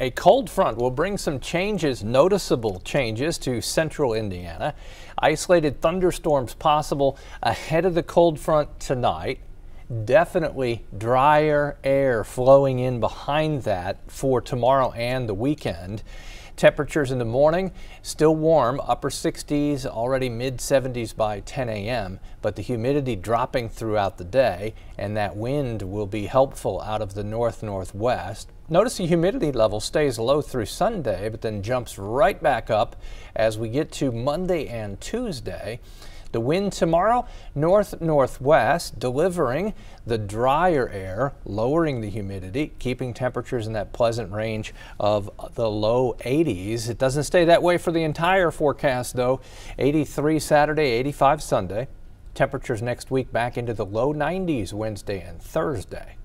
A cold front will bring some changes, noticeable changes to central Indiana. Isolated thunderstorms possible ahead of the cold front tonight. Definitely drier air flowing in behind that for tomorrow and the weekend. Temperatures in the morning still warm, upper 60s, already mid 70s by 10 a.m., but the humidity dropping throughout the day, and that wind will be helpful out of the north northwest. Notice the humidity level stays low through Sunday, but then jumps right back up as we get to Monday and Tuesday. The wind tomorrow, north northwest, delivering the drier air, lowering the humidity, keeping temperatures in that pleasant range of the low 80s. It doesn't stay that way for the entire forecast, though. 83 Saturday, 85 Sunday. Temperatures next week back into the low 90s Wednesday and Thursday.